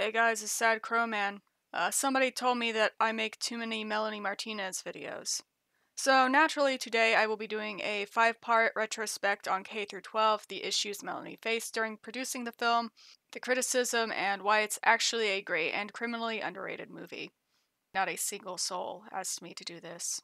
Hey guys, it's Sad Crow Man. Uh, somebody told me that I make too many Melanie Martinez videos. So naturally today I will be doing a five-part retrospect on K through 12, the issues Melanie faced during producing the film, the criticism, and why it's actually a great and criminally underrated movie. Not a single soul asked me to do this.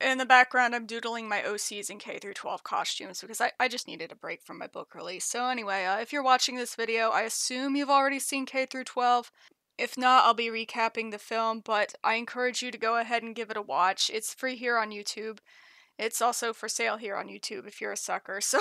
In the background, I'm doodling my OCs and K through 12 costumes because I, I just needed a break from my book release. So anyway, uh, if you're watching this video, I assume you've already seen K through 12. If not, I'll be recapping the film, but I encourage you to go ahead and give it a watch. It's free here on YouTube. It's also for sale here on YouTube if you're a sucker. So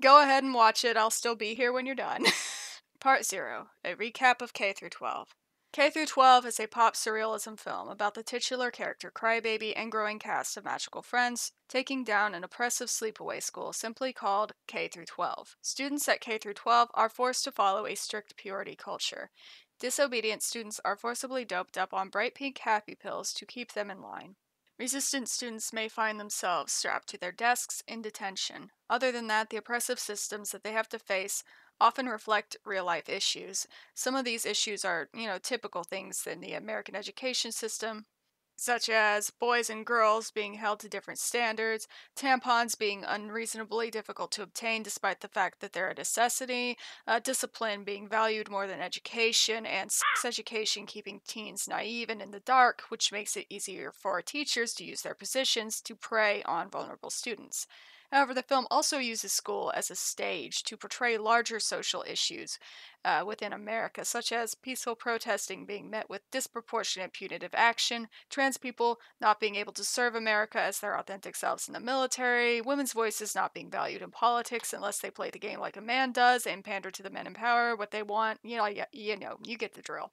go ahead and watch it. I'll still be here when you're done. Part 0 A recap of K through 12. K through 12 is a pop surrealism film about the titular character Crybaby and growing cast of magical friends taking down an oppressive sleepaway school simply called K through 12. Students at K through 12 are forced to follow a strict purity culture. Disobedient students are forcibly doped up on bright pink happy pills to keep them in line. Resistant students may find themselves strapped to their desks in detention. Other than that, the oppressive systems that they have to face often reflect real life issues. Some of these issues are, you know, typical things in the American education system, such as boys and girls being held to different standards, tampons being unreasonably difficult to obtain despite the fact that they're a necessity, uh, discipline being valued more than education, and sex education keeping teens naive and in the dark, which makes it easier for teachers to use their positions to prey on vulnerable students. However, the film also uses school as a stage to portray larger social issues uh, within America, such as peaceful protesting being met with disproportionate punitive action, trans people not being able to serve America as their authentic selves in the military, women's voices not being valued in politics unless they play the game like a man does and pander to the men in power what they want. You know, you, you know, you get the drill.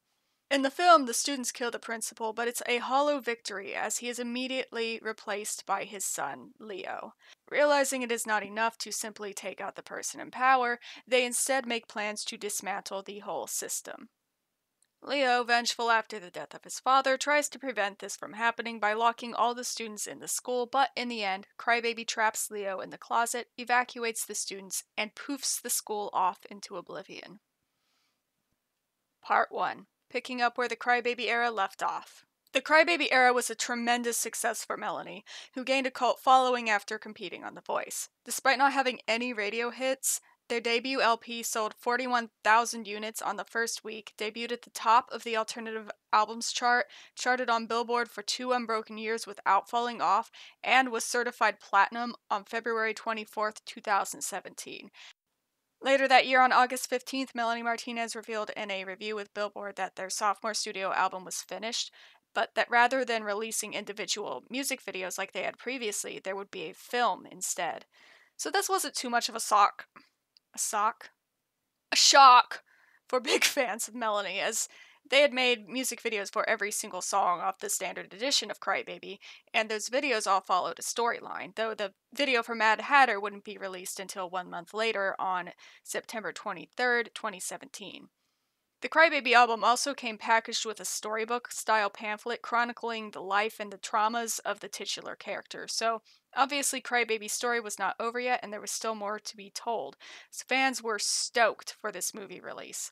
In the film, the students kill the principal, but it's a hollow victory as he is immediately replaced by his son, Leo. Realizing it is not enough to simply take out the person in power, they instead make plans to dismantle the whole system. Leo, vengeful after the death of his father, tries to prevent this from happening by locking all the students in the school, but in the end, Crybaby traps Leo in the closet, evacuates the students, and poofs the school off into oblivion. Part 1 picking up where the Crybaby era left off. The Crybaby era was a tremendous success for Melanie, who gained a cult following after competing on The Voice. Despite not having any radio hits, their debut LP sold 41,000 units on the first week, debuted at the top of the alternative albums chart, charted on Billboard for two unbroken years without falling off, and was certified platinum on February 24, 2017. Later that year, on August 15th, Melanie Martinez revealed in a review with Billboard that their sophomore studio album was finished, but that rather than releasing individual music videos like they had previously, there would be a film instead. So this wasn't too much of a sock. A sock? A shock for big fans of Melanie, as they had made music videos for every single song off the standard edition of Crybaby, and those videos all followed a storyline, though the video for Mad Hatter wouldn't be released until one month later on September 23rd, 2017. The Crybaby album also came packaged with a storybook style pamphlet chronicling the life and the traumas of the titular character. So, obviously, Crybaby's story was not over yet and there was still more to be told. So fans were stoked for this movie release.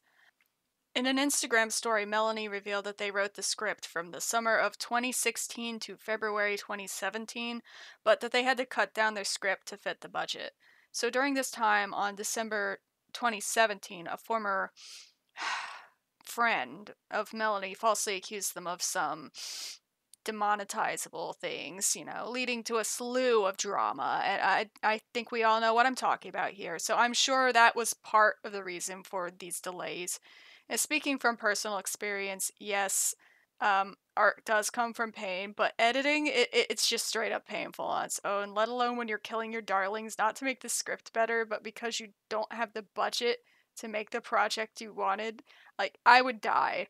In an Instagram story, Melanie revealed that they wrote the script from the summer of 2016 to February 2017, but that they had to cut down their script to fit the budget. So during this time, on December 2017, a former friend of Melanie falsely accused them of some demonetizable things, you know, leading to a slew of drama. And I, I think we all know what I'm talking about here. So I'm sure that was part of the reason for these delays. And speaking from personal experience, yes, um, art does come from pain, but editing, it, it's just straight up painful on its own, let alone when you're killing your darlings, not to make the script better, but because you don't have the budget to make the project you wanted. Like, I would die.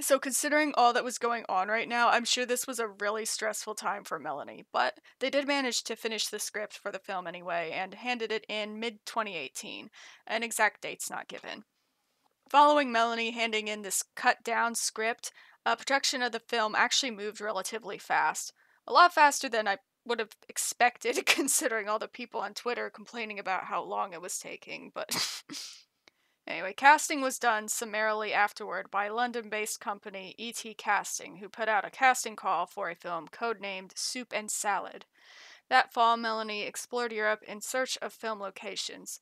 So, considering all that was going on right now, I'm sure this was a really stressful time for Melanie, but they did manage to finish the script for the film anyway and handed it in mid 2018. An exact date's not given. Following Melanie handing in this cut down script, uh, production of the film actually moved relatively fast. A lot faster than I would have expected, considering all the people on Twitter complaining about how long it was taking, but. Anyway, casting was done summarily afterward by London based company ET Casting, who put out a casting call for a film codenamed Soup and Salad. That fall, Melanie explored Europe in search of film locations.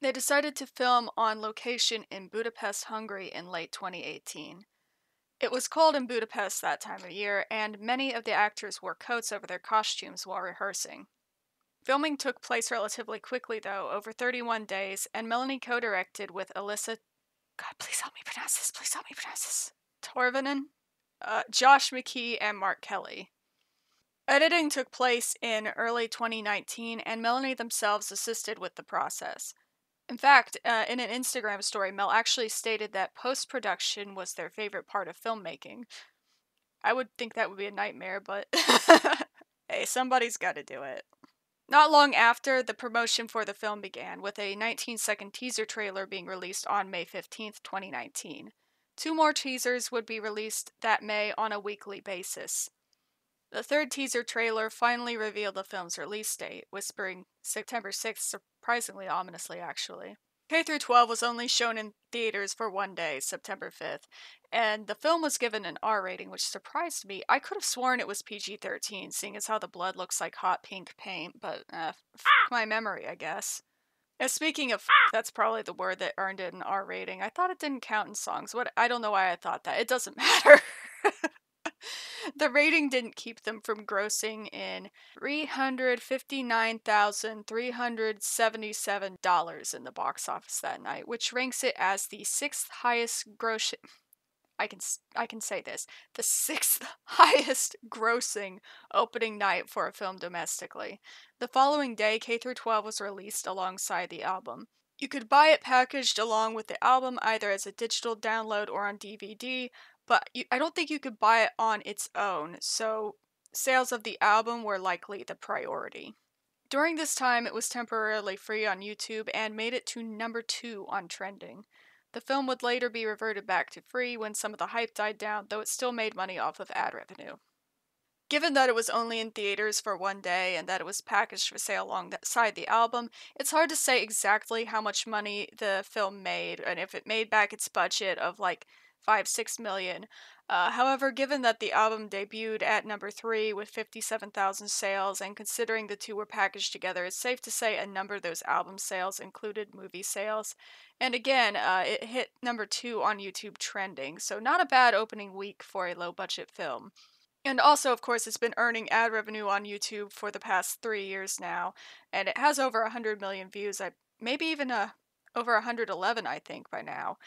They decided to film on location in Budapest, Hungary in late 2018. It was cold in Budapest that time of year, and many of the actors wore coats over their costumes while rehearsing. Filming took place relatively quickly, though, over 31 days, and Melanie co directed with Alyssa. God, please help me pronounce this. Please help me pronounce this. Torvinen, uh, Josh McKee, and Mark Kelly. Editing took place in early 2019, and Melanie themselves assisted with the process. In fact, uh, in an Instagram story, Mel actually stated that post production was their favorite part of filmmaking. I would think that would be a nightmare, but hey, somebody's got to do it. Not long after, the promotion for the film began, with a 19 second teaser trailer being released on May 15th, 2019. Two more teasers would be released that May on a weekly basis. The third teaser trailer finally revealed the film's release date, whispering September 6th, surprisingly ominously, actually. K through 12 was only shown in theaters for one day, September 5th, and the film was given an R rating, which surprised me. I could have sworn it was PG 13, seeing as how the blood looks like hot pink paint, but uh, my memory, I guess. And speaking of, that's probably the word that earned it an R rating. I thought it didn't count in songs. What? I don't know why I thought that. It doesn't matter. the rating didn't keep them from grossing in $359,377 in the box office that night, which ranks it as the sixth highest gross I can I can say this, the sixth highest grossing opening night for a film domestically. The following day, K through 12 was released alongside the album. You could buy it packaged along with the album either as a digital download or on DVD, but you, I don't think you could buy it on its own, so sales of the album were likely the priority. During this time, it was temporarily free on YouTube and made it to number 2 on trending. The film would later be reverted back to free when some of the hype died down, though it still made money off of ad revenue. Given that it was only in theaters for one day and that it was packaged for sale alongside the album, it's hard to say exactly how much money the film made and if it made back its budget of like five, six million. Uh, however, given that the album debuted at number three with 57,000 sales, and considering the two were packaged together, it's safe to say a number of those album sales included movie sales. And again, uh, it hit number two on YouTube trending, so not a bad opening week for a low budget film. And also, of course, it's been earning ad revenue on YouTube for the past three years now, and it has over 100 million views, I, maybe even a, uh, over 111, I think, by now.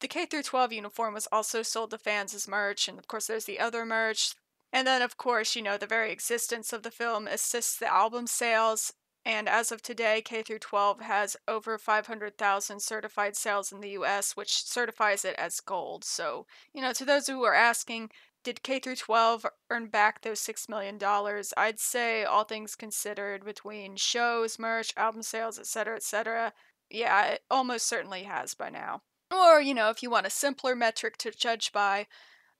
The K through 12 uniform was also sold to fans as merch, and of course, there's the other merch. And then, of course, you know, the very existence of the film assists the album sales. And as of today, K through 12 has over 500,000 certified sales in the US, which certifies it as gold. So, you know, to those who are asking, did K through 12 earn back those 6 million dollars? I'd say all things considered between shows, merch, album sales, etc., etc. Yeah, it almost certainly has by now. Or, you know, if you want a simpler metric to judge by,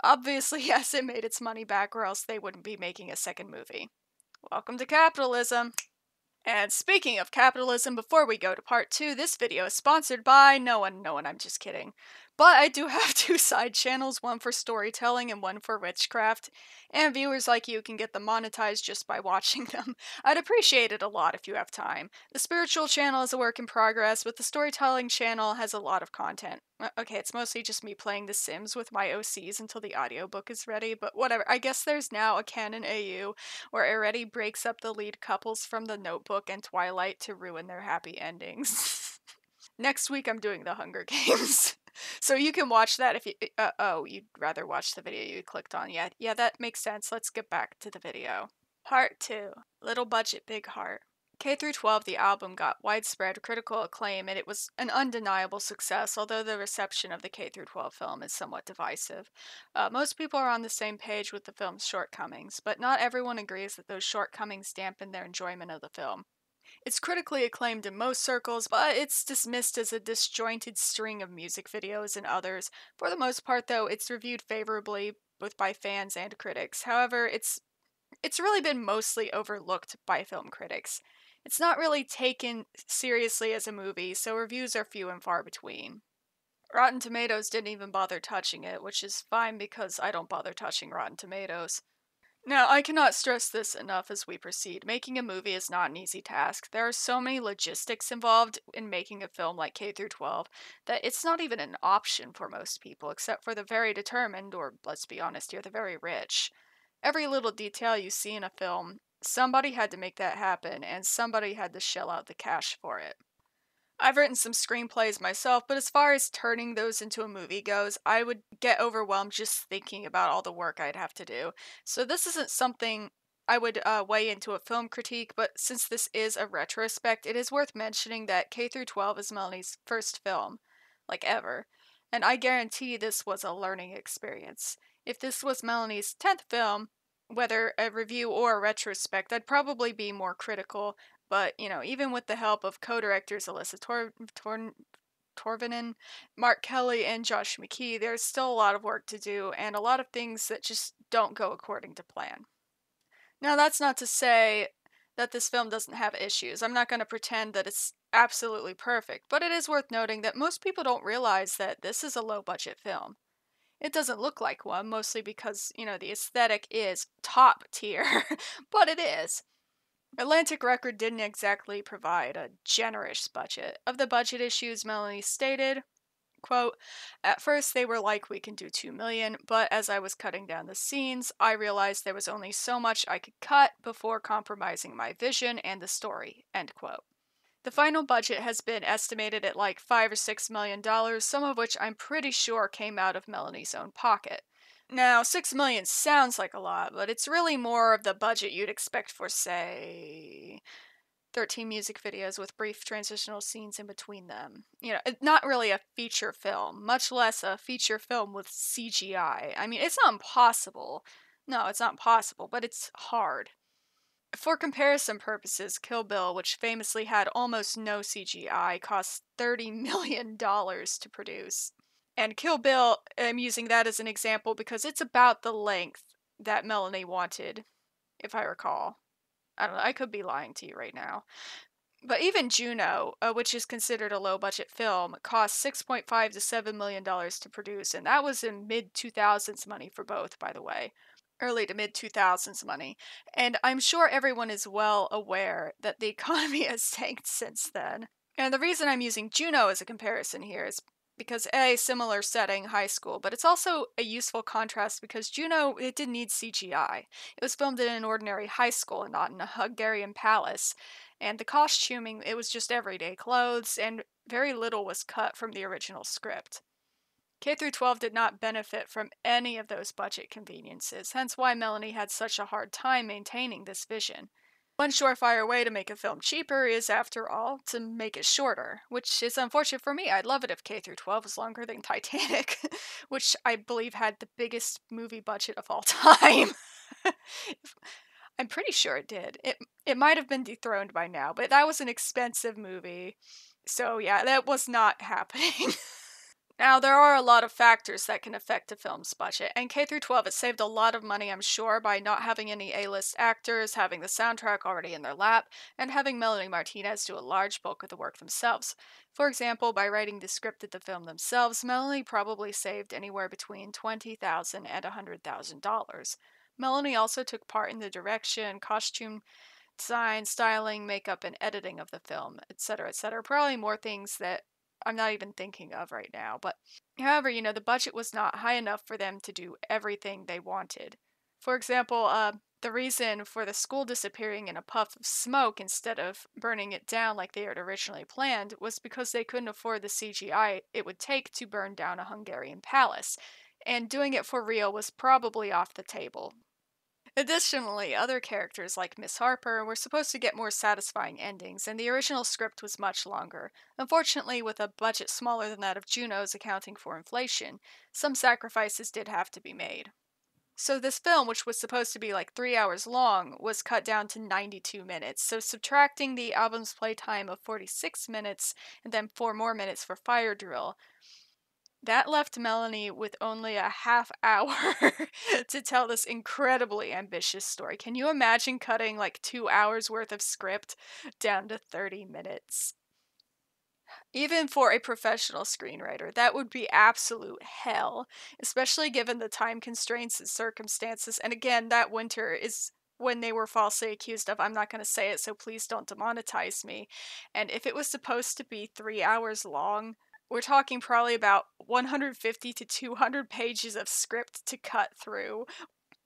obviously, yes, it made its money back, or else they wouldn't be making a second movie. Welcome to capitalism. And speaking of capitalism, before we go to part two, this video is sponsored by no one, no one, I'm just kidding. But I do have two side channels, one for storytelling and one for witchcraft, and viewers like you can get them monetized just by watching them. I'd appreciate it a lot if you have time. The spiritual channel is a work in progress, but the storytelling channel has a lot of content. Uh, okay, it's mostly just me playing The Sims with my OCs until the audiobook is ready, but whatever. I guess there's now a canon AU where Eretti breaks up the lead couples from The Notebook and Twilight to ruin their happy endings. Next week I'm doing The Hunger Games so you can watch that if you uh, oh you'd rather watch the video you clicked on. Yeah yeah that makes sense. Let's get back to the video. Part 2 little budget big heart. K through 12 the album got widespread critical acclaim and it was an undeniable success although the reception of the K through 12 film is somewhat divisive. Uh, most people are on the same page with the film's shortcomings but not everyone agrees that those shortcomings dampen their enjoyment of the film it's critically acclaimed in most circles, but it's dismissed as a disjointed string of music videos in others. For the most part, though, it's reviewed favorably both by fans and critics. However, it's it's really been mostly overlooked by film critics. It's not really taken seriously as a movie, so reviews are few and far between. Rotten Tomatoes didn't even bother touching it, which is fine because I don't bother touching Rotten Tomatoes. Now, I cannot stress this enough as we proceed. Making a movie is not an easy task. There are so many logistics involved in making a film like K through 12 that it's not even an option for most people, except for the very determined, or let's be honest here, the very rich. Every little detail you see in a film, somebody had to make that happen, and somebody had to shell out the cash for it. I've written some screenplays myself, but as far as turning those into a movie goes, I would get overwhelmed just thinking about all the work I'd have to do. So this isn't something I would uh, weigh into a film critique, but since this is a retrospect, it is worth mentioning that K through 12 is Melanie's first film, like ever, and I guarantee this was a learning experience. If this was Melanie's 10th film, whether a review or a retrospect, I'd probably be more critical, but, you know, even with the help of co directors Alyssa Tor- Tor- Torvinen, Mark Kelly, and Josh McKee, there's still a lot of work to do and a lot of things that just don't go according to plan. Now, that's not to say that this film doesn't have issues. I'm not going to pretend that it's absolutely perfect, but it is worth noting that most people don't realize that this is a low budget film. It doesn't look like one, mostly because, you know, the aesthetic is top tier, but it is. Atlantic Record didn't exactly provide a generous budget. Of the budget issues, Melanie stated, quote, At first they were like we can do 2 million, but as I was cutting down the scenes, I realized there was only so much I could cut before compromising my vision and the story, end quote. The final budget has been estimated at like 5 or 6 million dollars, some of which I'm pretty sure came out of Melanie's own pocket. Now, six million sounds like a lot, but it's really more of the budget you'd expect for, say, 13 music videos with brief transitional scenes in between them. You know, not really a feature film, much less a feature film with CGI. I mean, it's not impossible. No, it's not possible, but it's hard. For comparison purposes, Kill Bill, which famously had almost no CGI, cost $30 million to produce. And Kill Bill, I'm using that as an example because it's about the length that Melanie wanted, if I recall. I don't know, I could be lying to you right now. But even Juno, uh, which is considered a low budget film, cost 6.5 to 7 million dollars to produce, and that was in mid 2000s money for both, by the way. Early to mid 2000s money. And I'm sure everyone is well aware that the economy has tanked since then. And the reason I'm using Juno as a comparison here is because a similar setting high school but it's also a useful contrast because juno it didn't need cgi it was filmed in an ordinary high school and not in a hungarian palace and the costuming it was just everyday clothes and very little was cut from the original script K through 12 did not benefit from any of those budget conveniences, hence why Melanie had such a hard time maintaining this vision. One surefire way to make a film cheaper is, after all, to make it shorter, which is unfortunate for me. I'd love it if K through 12 was longer than Titanic, which I believe had the biggest movie budget of all time. I'm pretty sure it did. It it might have been dethroned by now, but that was an expensive movie. So yeah, that was not happening. Now, there are a lot of factors that can affect a film's budget, and K through 12 has saved a lot of money, I'm sure, by not having any A-list actors, having the soundtrack already in their lap, and having Melanie Martinez do a large bulk of the work themselves. For example, by writing the script of the film themselves, Melanie probably saved anywhere between 20,000 and $100,000. Melanie also took part in the direction, costume design, styling, makeup, and editing of the film, etc., etc. Probably more things that I'm not even thinking of right now. But however, you know, the budget was not high enough for them to do everything they wanted. For example, uh, the reason for the school disappearing in a puff of smoke instead of burning it down like they had originally planned was because they couldn't afford the CGI it would take to burn down a Hungarian palace, and doing it for real was probably off the table. Additionally, other characters like Miss Harper were supposed to get more satisfying endings, and the original script was much longer. Unfortunately, with a budget smaller than that of Juno's accounting for inflation, some sacrifices did have to be made. So, this film, which was supposed to be like three hours long, was cut down to 92 minutes. So, subtracting the album's playtime of 46 minutes and then four more minutes for Fire Drill, That left Melanie with only a half hour to tell this incredibly ambitious story. Can you imagine cutting like two hours worth of script down to 30 minutes? Even for a professional screenwriter, that would be absolute hell, especially given the time constraints and circumstances. And again, that winter is when they were falsely accused of. I'm not going to say it, so please don't demonetize me. And if it was supposed to be three hours long, we're talking probably about 150 to 200 pages of script to cut through.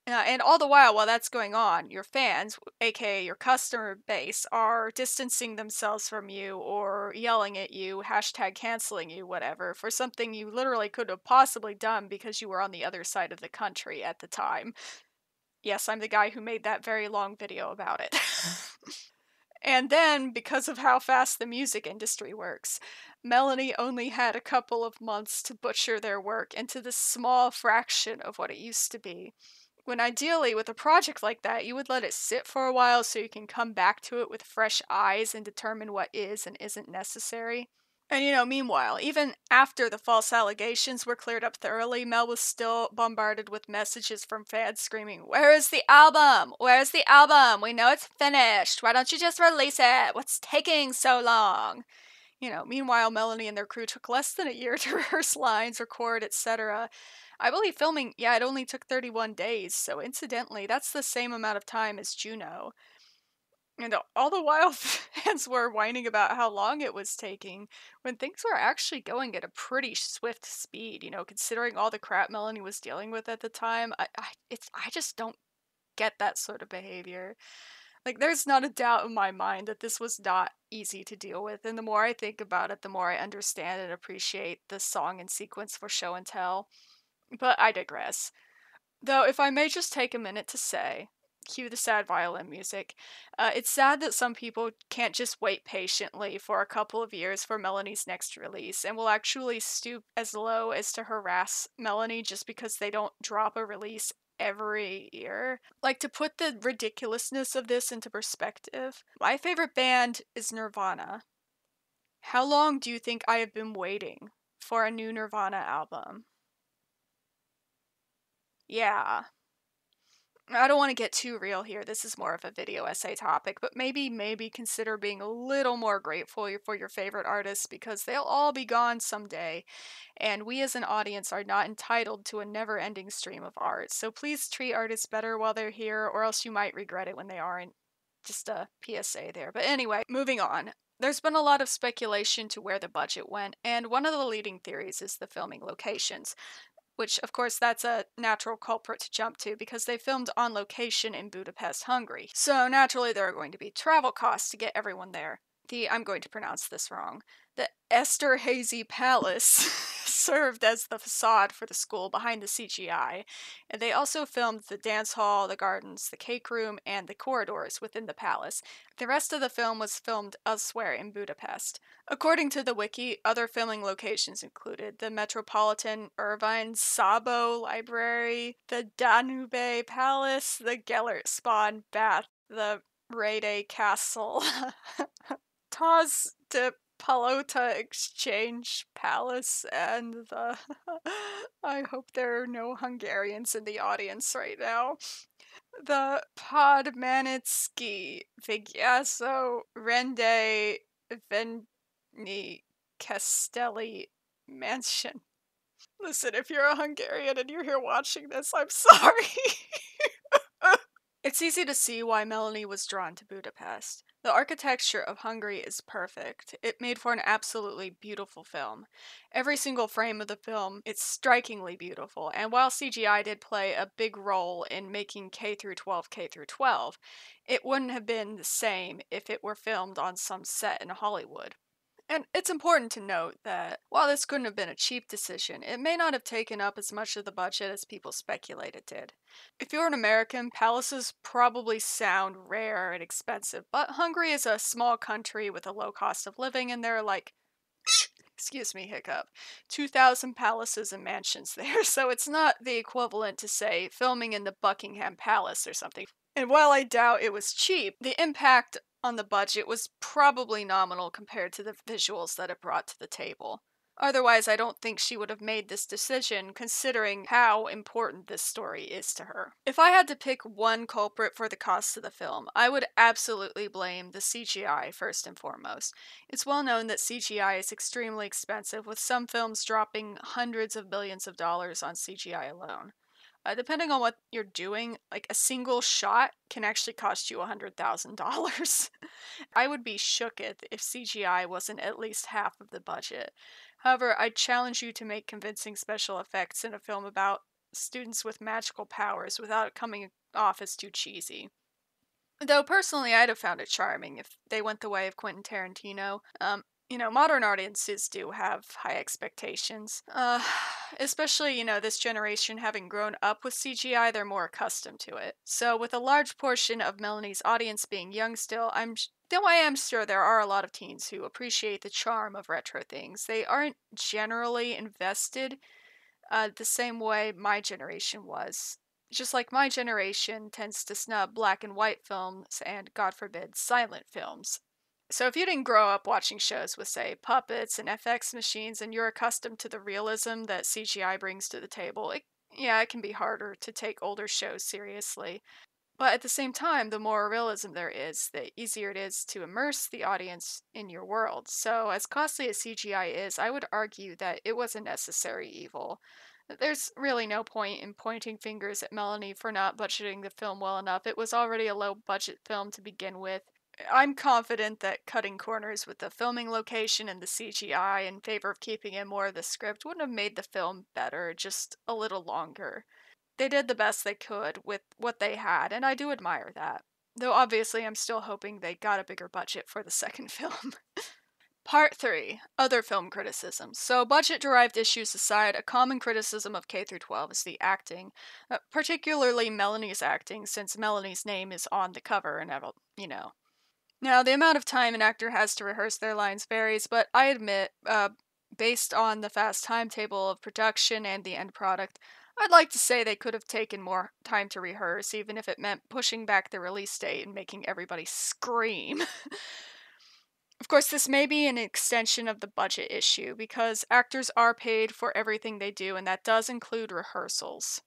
Uh, and all the while, while that's going on, your fans, aka your customer base, are distancing themselves from you or yelling at you, hashtag canceling you, whatever, for something you literally could have possibly done because you were on the other side of the country at the time. Yes, I'm the guy who made that very long video about it. and then, because of how fast the music industry works, Melanie only had a couple of months to butcher their work into this small fraction of what it used to be. When ideally, with a project like that, you would let it sit for a while so you can come back to it with fresh eyes and determine what is and isn't necessary. And you know, meanwhile, even after the false allegations were cleared up thoroughly, Mel was still bombarded with messages from fans screaming, Where is the album? Where's the album? We know it's finished. Why don't you just release it? What's taking so long? You know, meanwhile, Melanie and their crew took less than a year to rehearse lines, record, etc. I believe filming, yeah, it only took 31 days, so incidentally, that's the same amount of time as Juno. And all the while, fans were whining about how long it was taking when things were actually going at a pretty swift speed. You know, considering all the crap Melanie was dealing with at the time, I, I it's I just don't get that sort of behavior. Like, there's not a doubt in my mind that this was not easy to deal with, and the more I think about it, the more I understand and appreciate the song and sequence for show and tell. But I digress. Though, if I may just take a minute to say, cue the sad violin music. Uh, it's sad that some people can't just wait patiently for a couple of years for Melanie's next release and will actually stoop as low as to harass Melanie just because they don't drop a release every year. Like, to put the ridiculousness of this into perspective, my favorite band is Nirvana. How long do you think I have been waiting for a new Nirvana album? Yeah, I don't want to get too real here. This is more of a video essay topic, but maybe, maybe consider being a little more grateful for your favorite artists because they'll all be gone someday, and we as an audience are not entitled to a never ending stream of art. So please treat artists better while they're here, or else you might regret it when they aren't. Just a PSA there. But anyway, moving on. There's been a lot of speculation to where the budget went, and one of the leading theories is the filming locations which of course that's a natural culprit to jump to because they filmed on location in Budapest, Hungary. So naturally there are going to be travel costs to get everyone there. The I'm going to pronounce this wrong. The Esterhazy Palace served as the facade for the school behind the CGI, and they also filmed the dance hall, the gardens, the cake room, and the corridors within the palace. The rest of the film was filmed elsewhere in Budapest. According to the wiki, other filming locations included the Metropolitan Ervin Szabó Library, the Danube Palace, the Gellert Spa and Bath, the Rade Castle, Taz Palota Exchange Palace and the. I hope there are no Hungarians in the audience right now. The Podmaniczky Vigyazzo Rende Veni Castelli Mansion. Listen, if you're a Hungarian and you're here watching this, I'm sorry. it's easy to see why Melanie was drawn to Budapest. The architecture of Hungary is perfect. It made for an absolutely beautiful film. Every single frame of the film is strikingly beautiful, and while CGI did play a big role in making K through 12 K through 12, it wouldn't have been the same if it were filmed on some set in Hollywood. And it's important to note that while this couldn't have been a cheap decision, it may not have taken up as much of the budget as people speculate it did. If you're an American, palaces probably sound rare and expensive, but Hungary is a small country with a low cost of living, and there are like excuse me, hiccup, 2,000 palaces and mansions there, so it's not the equivalent to, say, filming in the Buckingham Palace or something. And while I doubt it was cheap, the impact on the budget was probably nominal compared to the visuals that it brought to the table. Otherwise, I don't think she would have made this decision considering how important this story is to her. If I had to pick one culprit for the cost of the film, I would absolutely blame the CGI first and foremost. It's well known that CGI is extremely expensive, with some films dropping hundreds of billions of dollars on CGI alone. Uh, depending on what you're doing, like a single shot can actually cost you $100,000. I would be shooketh if CGI wasn't at least half of the budget. However, I challenge you to make convincing special effects in a film about students with magical powers without it coming off as too cheesy. Though personally, I'd have found it charming if they went the way of Quentin Tarantino. Um, you know, modern audiences do have high expectations. Uh, especially, you know, this generation having grown up with CGI, they're more accustomed to it. So, with a large portion of Melanie's audience being young still, I'm though I am sure there are a lot of teens who appreciate the charm of retro things. They aren't generally invested uh, the same way my generation was. Just like my generation tends to snub black and white films and, God forbid, silent films. So if you didn't grow up watching shows with, say, puppets and FX machines and you're accustomed to the realism that CGI brings to the table, it, yeah, it can be harder to take older shows seriously. But at the same time, the more realism there is, the easier it is to immerse the audience in your world. So, as costly as CGI is, I would argue that it was a necessary evil. There's really no point in pointing fingers at Melanie for not budgeting the film well enough. It was already a low budget film to begin with. I'm confident that cutting corners with the filming location and the CGI in favor of keeping in more of the script wouldn't have made the film better, just a little longer they did the best they could with what they had, and I do admire that. Though obviously, I'm still hoping they got a bigger budget for the second film. Part 3 Other film criticisms. So, budget derived issues aside, a common criticism of K 12 is the acting, uh, particularly Melanie's acting, since Melanie's name is on the cover and, you know. Now, the amount of time an actor has to rehearse their lines varies, but I admit, uh, based on the fast timetable of production and the end product, I'd like to say they could have taken more time to rehearse, even if it meant pushing back the release date and making everybody scream. of course, this may be an extension of the budget issue, because actors are paid for everything they do, and that does include rehearsals.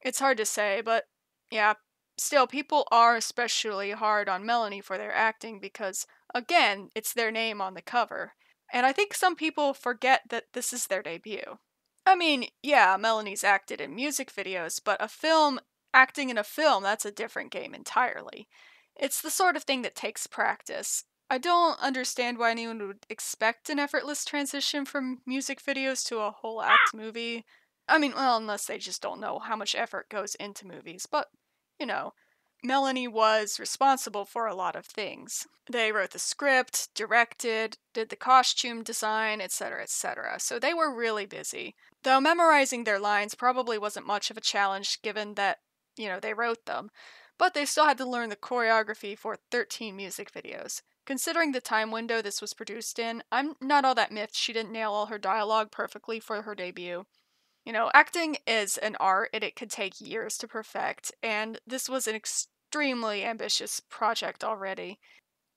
It's hard to say, but yeah, still, people are especially hard on Melanie for their acting because, again, it's their name on the cover. And I think some people forget that this is their debut. I mean, yeah, Melanie's acted in music videos, but a film, acting in a film, that's a different game entirely. It's the sort of thing that takes practice. I don't understand why anyone would expect an effortless transition from music videos to a whole act movie. I mean, well, unless they just don't know how much effort goes into movies, but, you know, Melanie was responsible for a lot of things. They wrote the script, directed, did the costume design, etc., etc. So they were really busy. Though memorizing their lines probably wasn't much of a challenge given that, you know, they wrote them, but they still had to learn the choreography for 13 music videos. Considering the time window this was produced in, I'm not all that miffed she didn't nail all her dialogue perfectly for her debut. You know, acting is an art and it could take years to perfect, and this was an extremely ambitious project already.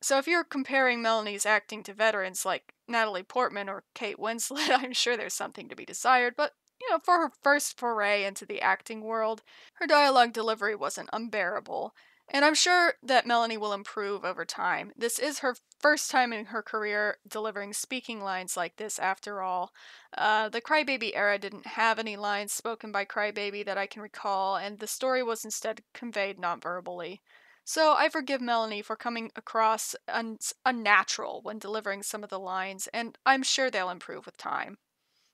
So if you're comparing Melanie's acting to veterans like Natalie Portman or Kate Winslet, I'm sure there's something to be desired, but you know, for her first foray into the acting world, her dialogue delivery wasn't unbearable, and I'm sure that Melanie will improve over time. This is her first time in her career delivering speaking lines like this, after all. Uh, the Crybaby era didn't have any lines spoken by Crybaby that I can recall, and the story was instead conveyed non-verbally. So I forgive Melanie for coming across un- unnatural when delivering some of the lines, and I'm sure they'll improve with time.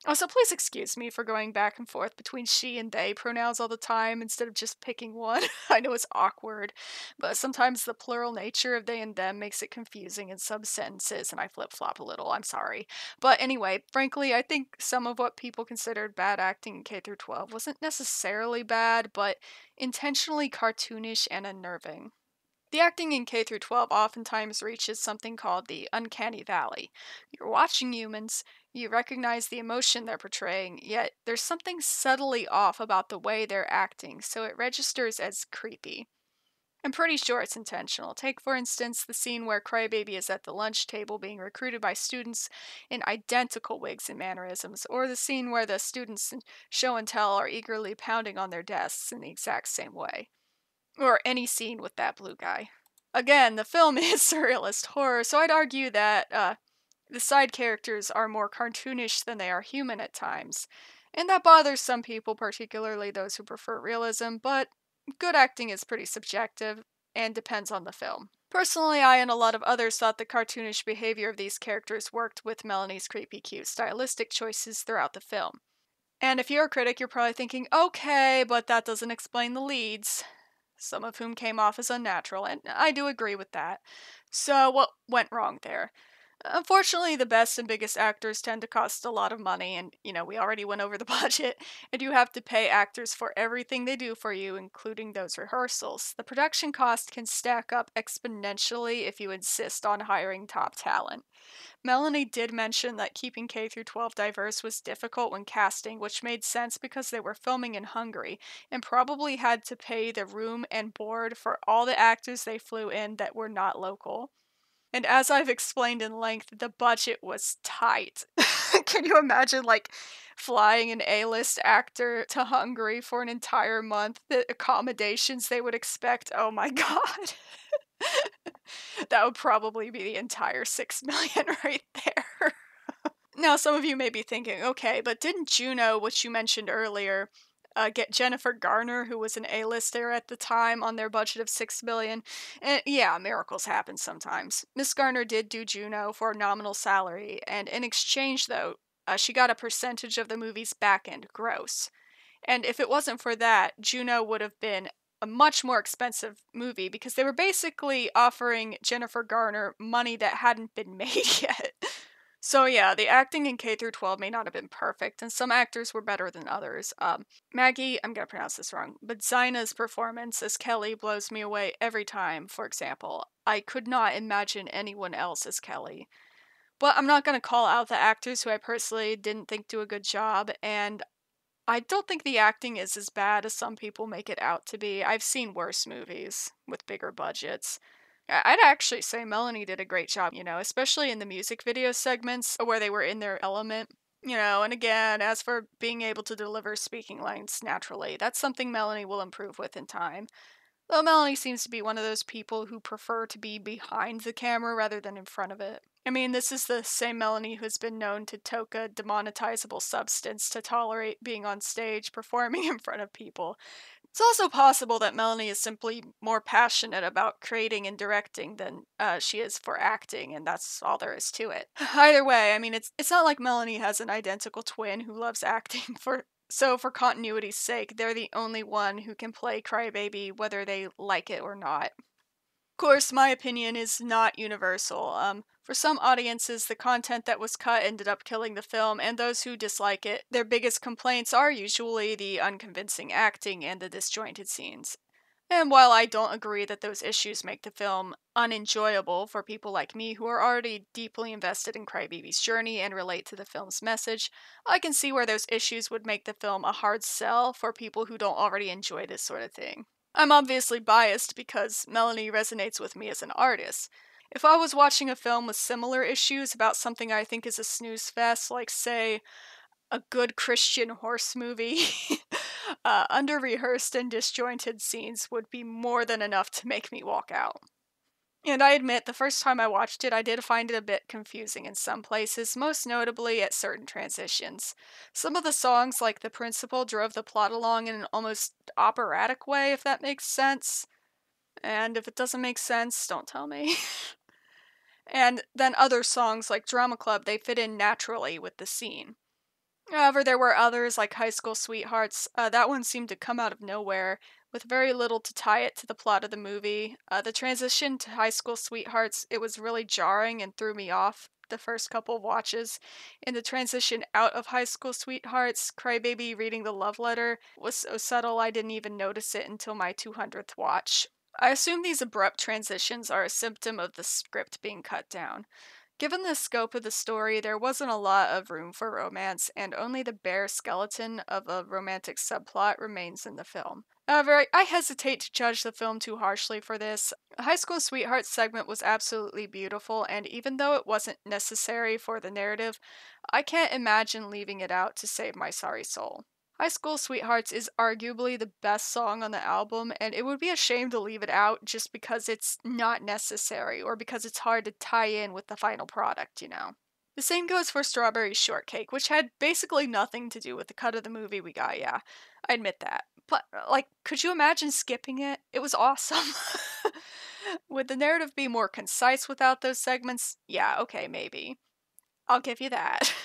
Also, please excuse me for going back and forth between she and they pronouns all the time instead of just picking one. I know it's awkward, but sometimes the plural nature of they and them makes it confusing in some sentences, and I flip flop a little. I'm sorry. But anyway, frankly, I think some of what people considered bad acting in K through 12 wasn't necessarily bad, but intentionally cartoonish and unnerving. The acting in K through 12 oftentimes reaches something called the uncanny valley. You're watching humans, you recognize the emotion they're portraying, yet there's something subtly off about the way they're acting, so it registers as creepy. I'm pretty sure it's intentional. Take, for instance, the scene where Crybaby is at the lunch table being recruited by students in identical wigs and mannerisms, or the scene where the students in show and tell are eagerly pounding on their desks in the exact same way. Or any scene with that blue guy. Again, the film is surrealist horror, so I'd argue that uh, the side characters are more cartoonish than they are human at times. And that bothers some people, particularly those who prefer realism, but good acting is pretty subjective and depends on the film. Personally, I and a lot of others thought the cartoonish behavior of these characters worked with Melanie's creepy cute stylistic choices throughout the film. And if you're a critic, you're probably thinking, okay, but that doesn't explain the leads, some of whom came off as unnatural, and I do agree with that. So, what went wrong there? Unfortunately, the best and biggest actors tend to cost a lot of money, and you know, we already went over the budget, and you have to pay actors for everything they do for you, including those rehearsals. The production cost can stack up exponentially if you insist on hiring top talent. Melanie did mention that keeping K through 12 diverse was difficult when casting, which made sense because they were filming in Hungary and probably had to pay the room and board for all the actors they flew in that were not local. And as I've explained in length, the budget was tight. Can you imagine, like, flying an A list actor to Hungary for an entire month? The accommodations they would expect? Oh my god. that would probably be the entire six million right there. now, some of you may be thinking, okay, but didn't Juno, which you mentioned earlier, uh, get Jennifer Garner, who was an A-lister at the time, on their budget of six million. And yeah, miracles happen sometimes. Miss Garner did do Juno for a nominal salary, and in exchange, though, uh, she got a percentage of the movie's back end gross. And if it wasn't for that, Juno would have been a much more expensive movie because they were basically offering Jennifer Garner money that hadn't been made yet. So yeah, the acting in K through 12 may not have been perfect, and some actors were better than others. Um, Maggie, I'm gonna pronounce this wrong, but Zina's performance as Kelly blows me away every time. For example, I could not imagine anyone else as Kelly. But I'm not gonna call out the actors who I personally didn't think do a good job, and I don't think the acting is as bad as some people make it out to be. I've seen worse movies with bigger budgets. I'd actually say Melanie did a great job, you know, especially in the music video segments where they were in their element. You know, and again, as for being able to deliver speaking lines naturally, that's something Melanie will improve with in time. Though Melanie seems to be one of those people who prefer to be behind the camera rather than in front of it. I mean, this is the same Melanie who's been known to toke a demonetizable substance to tolerate being on stage performing in front of people. It's also possible that Melanie is simply more passionate about creating and directing than uh, she is for acting, and that's all there is to it. Either way, I mean, it's it's not like Melanie has an identical twin who loves acting for. So, for continuity's sake, they're the only one who can play Crybaby whether they like it or not Of course, my opinion is not universal. Um, for some audiences, the content that was cut ended up killing the film, and those who dislike it, their biggest complaints are usually the unconvincing acting and the disjointed scenes. And while I don't agree that those issues make the film unenjoyable for people like me who are already deeply invested in Crybaby's journey and relate to the film's message, I can see where those issues would make the film a hard sell for people who don't already enjoy this sort of thing. I'm obviously biased because Melanie resonates with me as an artist. If I was watching a film with similar issues about something I think is a snooze fest, like, say, a good Christian horse movie, uh, under rehearsed and disjointed scenes would be more than enough to make me walk out. And I admit, the first time I watched it, I did find it a bit confusing in some places, most notably at certain transitions. Some of the songs, like The Principal, drove the plot along in an almost operatic way, if that makes sense. And if it doesn't make sense, don't tell me. and then other songs, like Drama Club, they fit in naturally with the scene. However, there were others, like High School Sweethearts. Uh, that one seemed to come out of nowhere, with very little to tie it to the plot of the movie. Uh, the transition to High School Sweethearts, it was really jarring and threw me off the first couple of watches. And the transition out of High School Sweethearts, Crybaby reading the love letter, was so subtle I didn't even notice it until my 200th watch. I assume these abrupt transitions are a symptom of the script being cut down. Given the scope of the story, there wasn't a lot of room for romance, and only the bare skeleton of a romantic subplot remains in the film. However, I hesitate to judge the film too harshly for this. High School Sweetheart segment was absolutely beautiful, and even though it wasn't necessary for the narrative, I can't imagine leaving it out to save my sorry soul. High School Sweethearts is arguably the best song on the album, and it would be a shame to leave it out just because it's not necessary or because it's hard to tie in with the final product, you know. The same goes for Strawberry Shortcake, which had basically nothing to do with the cut of the movie we got, yeah. I admit that. But, like, could you imagine skipping it? It was awesome. Would the narrative be more concise without those segments? Yeah, okay, maybe. I'll give you that.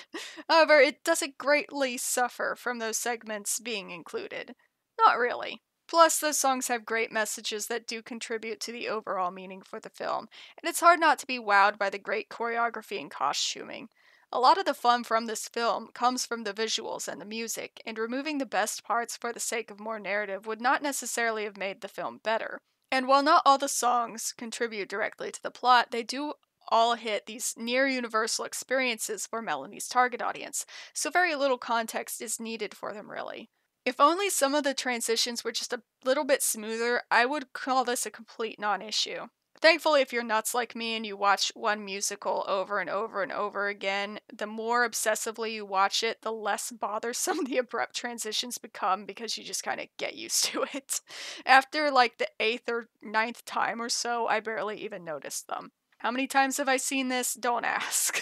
However, it doesn't greatly suffer from those segments being included. Not really. Plus, those songs have great messages that do contribute to the overall meaning for the film, and it's hard not to be wowed by the great choreography and costuming. A lot of the fun from this film comes from the visuals and the music, and removing the best parts for the sake of more narrative would not necessarily have made the film better. And while not all the songs contribute directly to the plot, they do all hit these near universal experiences for Melanie's target audience, so very little context is needed for them, really. If only some of the transitions were just a little bit smoother, I would call this a complete non issue. Thankfully, if you're nuts like me and you watch one musical over and over and over again, the more obsessively you watch it, the less bothersome the abrupt transitions become because you just kind of get used to it. After like the eighth or ninth time or so, I barely even noticed them. How many times have I seen this? Don't ask.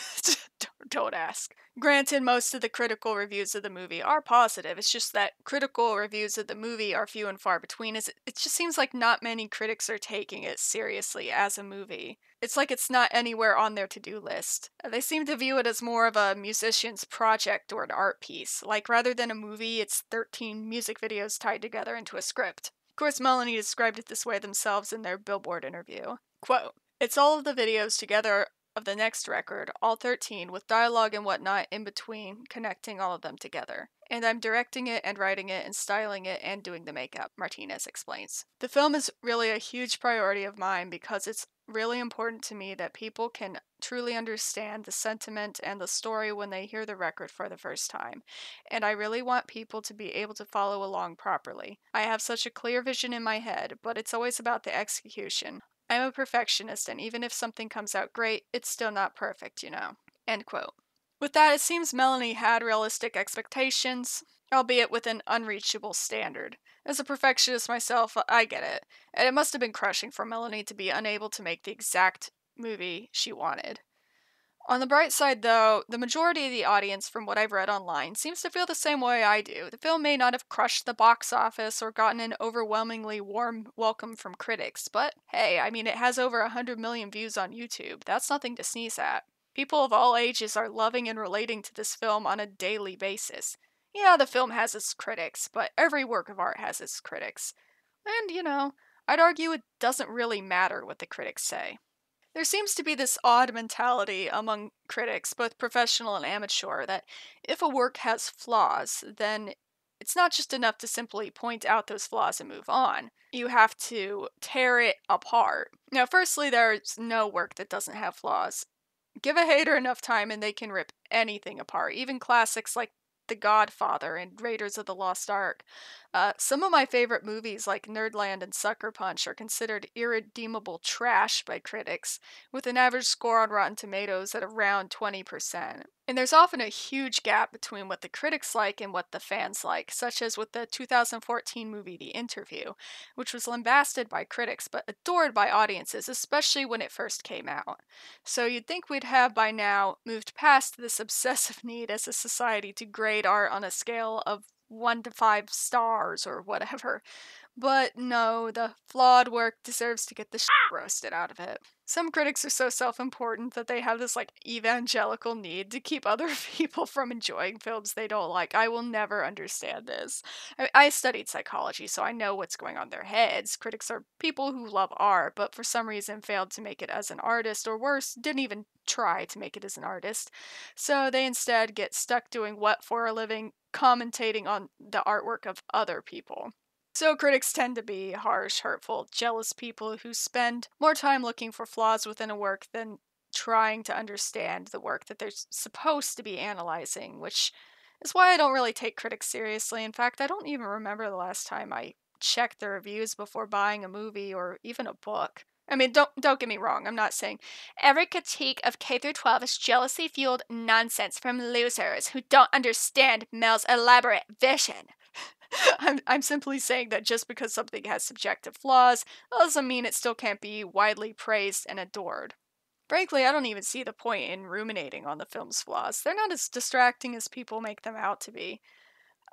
don't ask. Granted, most of the critical reviews of the movie are positive. It's just that critical reviews of the movie are few and far between. It just seems like not many critics are taking it seriously as a movie. It's like it's not anywhere on their to-do list. Uh, they seem to view it as more of a musician's project or an art piece. Like rather than a movie, it's 13 music videos tied together into a script. Of course, Melanie described it this way themselves in their Billboard interview. Quote, it's all of the videos together of the next record, all 13, with dialogue and whatnot in between, connecting all of them together. And I'm directing it and writing it and styling it and doing the makeup, Martinez explains. The film is really a huge priority of mine because it's really important to me that people can truly understand the sentiment and the story when they hear the record for the first time. And I really want people to be able to follow along properly. I have such a clear vision in my head, but it's always about the execution. I'm a perfectionist, and even if something comes out great, it's still not perfect, you know. End quote. With that, it seems Melanie had realistic expectations, albeit with an unreachable standard. As a perfectionist myself, I get it, and it must have been crushing for Melanie to be unable to make the exact movie she wanted. On the bright side, though, the majority of the audience, from what I've read online, seems to feel the same way I do. The film may not have crushed the box office or gotten an overwhelmingly warm welcome from critics, but hey, I mean, it has over 100 million views on YouTube. That's nothing to sneeze at. People of all ages are loving and relating to this film on a daily basis. Yeah, the film has its critics, but every work of art has its critics. And, you know, I'd argue it doesn't really matter what the critics say. There seems to be this odd mentality among critics, both professional and amateur, that if a work has flaws, then it's not just enough to simply point out those flaws and move on. You have to tear it apart. Now, firstly, there's no work that doesn't have flaws. Give a hater enough time and they can rip anything apart, even classics like the Godfather and Raiders of the Lost Ark. Uh, some of my favorite movies, like Nerdland and Sucker Punch, are considered irredeemable trash by critics, with an average score on Rotten Tomatoes at around 20%. And there's often a huge gap between what the critics like and what the fans like, such as with the 2014 movie The Interview, which was lambasted by critics but adored by audiences, especially when it first came out. So you'd think we'd have by now moved past this obsessive need as a society to grade art on a scale of one to five stars or whatever. But no, the flawed work deserves to get the shit ah! roasted out of it. Some critics are so self important that they have this like evangelical need to keep other people from enjoying films they don't like. I will never understand this. I, I studied psychology, so I know what's going on in their heads. Critics are people who love art, but for some reason failed to make it as an artist, or worse, didn't even try to make it as an artist. So they instead get stuck doing what for a living? Commentating on the artwork of other people. So, critics tend to be harsh, hurtful, jealous people who spend more time looking for flaws within a work than trying to understand the work that they're supposed to be analyzing, which is why I don't really take critics seriously. In fact, I don't even remember the last time I checked the reviews before buying a movie or even a book. I mean, don't don't get me wrong. I'm not saying every critique of K through 12 is jealousy fueled nonsense from losers who don't understand Mel's elaborate vision. I'm I'm simply saying that just because something has subjective flaws doesn't mean it still can't be widely praised and adored. Frankly, I don't even see the point in ruminating on the film's flaws. They're not as distracting as people make them out to be.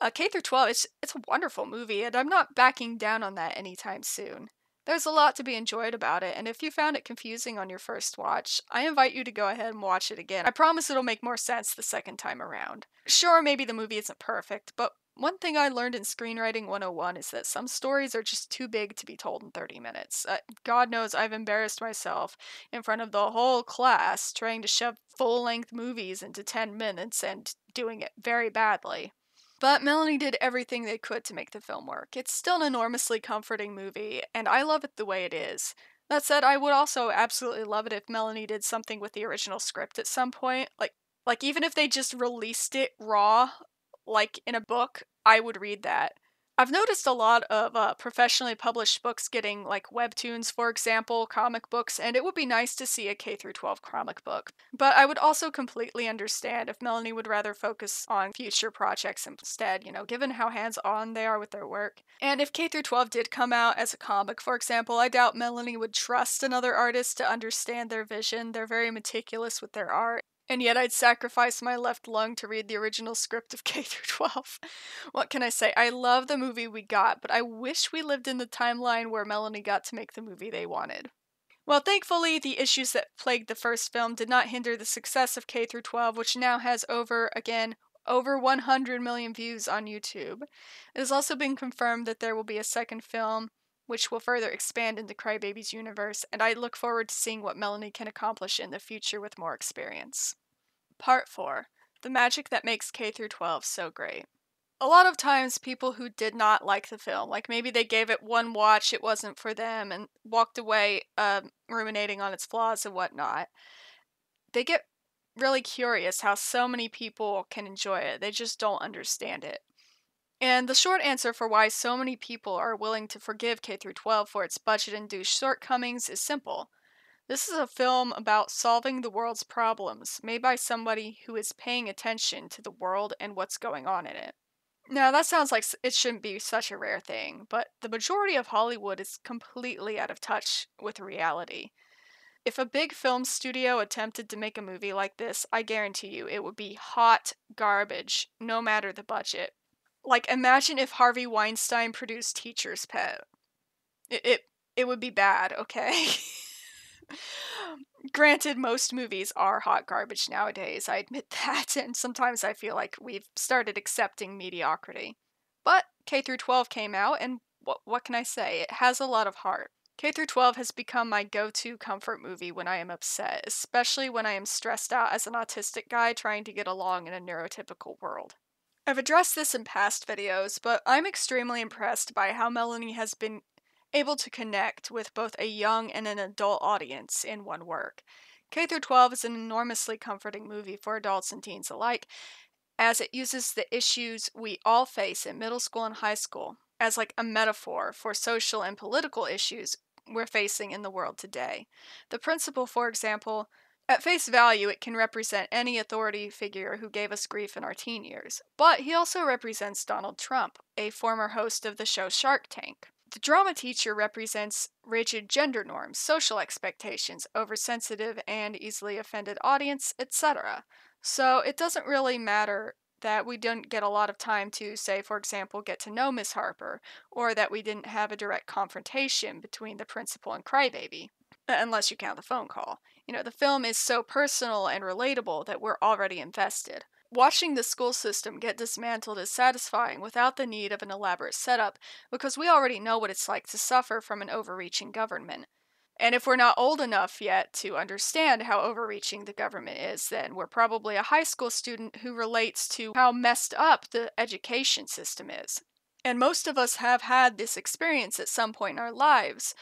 Uh, K through 12, it's it's a wonderful movie, and I'm not backing down on that anytime soon. There's a lot to be enjoyed about it, and if you found it confusing on your first watch, I invite you to go ahead and watch it again. I promise it'll make more sense the second time around. Sure, maybe the movie isn't perfect, but one thing I learned in Screenwriting 101 is that some stories are just too big to be told in 30 minutes. Uh, God knows I've embarrassed myself in front of the whole class trying to shove full length movies into 10 minutes and doing it very badly. But Melanie did everything they could to make the film work. It's still an enormously comforting movie, and I love it the way it is. That said, I would also absolutely love it if Melanie did something with the original script at some point. Like like even if they just released it raw like in a book, I would read that. I've noticed a lot of uh, professionally published books getting like webtoons, for example, comic books, and it would be nice to see a K through 12 comic book. But I would also completely understand if Melanie would rather focus on future projects instead, you know, given how hands-on they are with their work. And if K through 12 did come out as a comic, for example, I doubt Melanie would trust another artist to understand their vision. They're very meticulous with their art, and yet I'd sacrifice my left lung to read the original script of K through 12. what can I say? I love the movie we got, but I wish we lived in the timeline where Melanie got to make the movie they wanted. Well, thankfully, the issues that plagued the first film did not hinder the success of K through 12, which now has over again over 100 million views on YouTube. It has also been confirmed that there will be a second film which will further expand into Crybaby's universe, and I look forward to seeing what Melanie can accomplish in the future with more experience. Part 4 The Magic That Makes K Through 12 So Great. A lot of times, people who did not like the film, like maybe they gave it one watch, it wasn't for them, and walked away uh, ruminating on its flaws and whatnot, they get really curious how so many people can enjoy it. They just don't understand it. And the short answer for why so many people are willing to forgive K 12 for its budget induced shortcomings is simple. This is a film about solving the world's problems, made by somebody who is paying attention to the world and what's going on in it. Now, that sounds like it shouldn't be such a rare thing, but the majority of Hollywood is completely out of touch with reality. If a big film studio attempted to make a movie like this, I guarantee you it would be hot garbage, no matter the budget. Like, imagine if Harvey Weinstein produced Teacher's Pet. It, it, it would be bad, okay? Granted, most movies are hot garbage nowadays, I admit that, and sometimes I feel like we've started accepting mediocrity. But K through 12 came out, and what, what can I say? It has a lot of heart. K through 12 has become my go-to comfort movie when I am upset, especially when I am stressed out as an autistic guy trying to get along in a neurotypical world. I've addressed this in past videos, but I'm extremely impressed by how Melanie has been able to connect with both a young and an adult audience in one work. K 12 is an enormously comforting movie for adults and teens alike, as it uses the issues we all face in middle school and high school as like a metaphor for social and political issues we're facing in the world today. The principal, for example, at face value, it can represent any authority figure who gave us grief in our teen years, but he also represents Donald Trump, a former host of the show Shark Tank. The drama teacher represents rigid gender norms, social expectations, oversensitive and easily offended audience, etc. So it doesn't really matter that we didn't get a lot of time to, say, for example, get to know Miss Harper, or that we didn't have a direct confrontation between the principal and Crybaby, uh, unless you count the phone call. You know, the film is so personal and relatable that we're already invested. Watching the school system get dismantled is satisfying without the need of an elaborate setup because we already know what it's like to suffer from an overreaching government. And if we're not old enough yet to understand how overreaching the government is, then we're probably a high school student who relates to how messed up the education system is. And most of us have had this experience at some point in our lives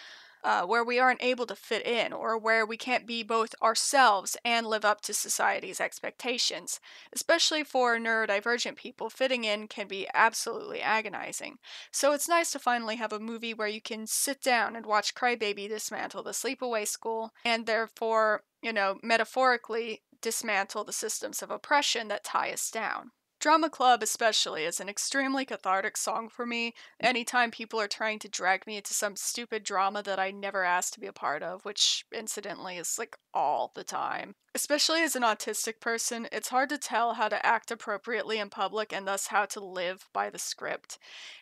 uh, where we aren't able to fit in or where we can't be both ourselves and live up to society's expectations. Especially for neurodivergent people, fitting in can be absolutely agonizing. So it's nice to finally have a movie where you can sit down and watch Crybaby dismantle the sleepaway school and therefore, you know, metaphorically dismantle the systems of oppression that tie us down. Drama Club, especially, is an extremely cathartic song for me. Mm. Anytime people are trying to drag me into some stupid drama that I never asked to be a part of, which incidentally is like all the time. Especially as an autistic person, it's hard to tell how to act appropriately in public and thus how to live by the script.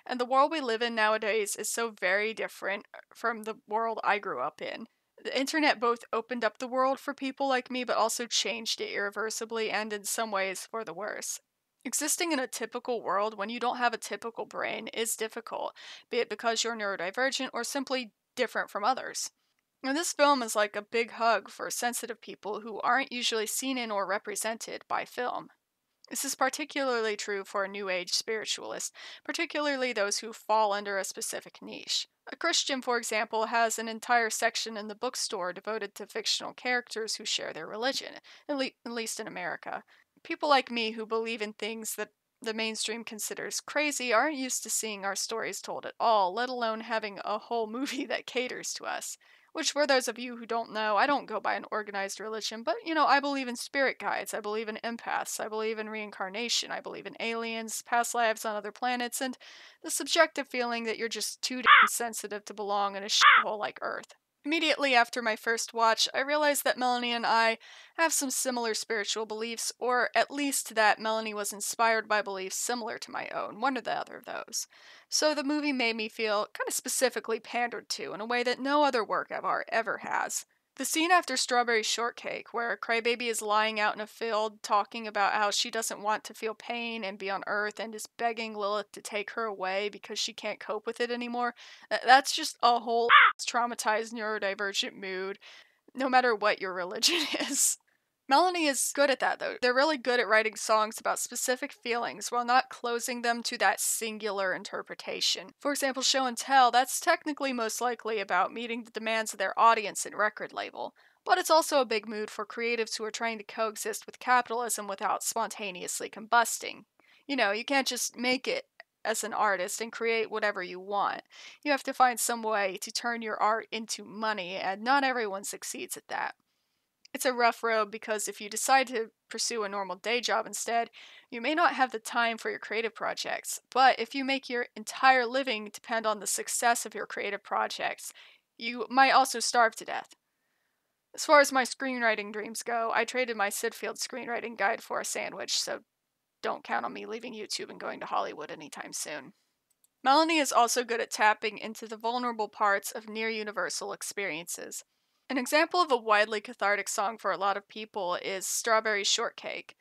And the world we live in nowadays is so very different uh, from the world I grew up in. The internet both opened up the world for people like me, but also changed it irreversibly and in some ways for the worse. Existing in a typical world when you don't have a typical brain is difficult, be it because you're neurodivergent or simply different from others. And this film is like a big hug for sensitive people who aren't usually seen in or represented by film. This is particularly true for a New Age spiritualist, particularly those who fall under a specific niche. A Christian, for example, has an entire section in the bookstore devoted to fictional characters who share their religion, at, le- at least in America. People like me who believe in things that the mainstream considers crazy aren't used to seeing our stories told at all, let alone having a whole movie that caters to us. Which, for those of you who don't know, I don't go by an organized religion, but you know, I believe in spirit guides, I believe in empaths, I believe in reincarnation, I believe in aliens, past lives on other planets, and the subjective feeling that you're just too sensitive to belong in a shithole like Earth. Immediately after my first watch, I realized that Melanie and I have some similar spiritual beliefs, or at least that Melanie was inspired by beliefs similar to my own, one or the other of those. So the movie made me feel kind of specifically pandered to in a way that no other work of art ever has. The scene after Strawberry Shortcake, where Crybaby is lying out in a field talking about how she doesn't want to feel pain and be on Earth and is begging Lilith to take her away because she can't cope with it anymore, that's just a whole ah! traumatized neurodivergent mood, no matter what your religion is. Melanie is good at that, though. They're really good at writing songs about specific feelings while not closing them to that singular interpretation. For example, Show and Tell, that's technically most likely about meeting the demands of their audience and record label. But it's also a big mood for creatives who are trying to coexist with capitalism without spontaneously combusting. You know, you can't just make it as an artist and create whatever you want. You have to find some way to turn your art into money, and not everyone succeeds at that. It's a rough road because if you decide to pursue a normal day job instead, you may not have the time for your creative projects. But if you make your entire living depend on the success of your creative projects, you might also starve to death. As far as my screenwriting dreams go, I traded my Syd Field screenwriting guide for a sandwich, so don't count on me leaving YouTube and going to Hollywood anytime soon. Melanie is also good at tapping into the vulnerable parts of near universal experiences. An example of a widely cathartic song for a lot of people is Strawberry Shortcake.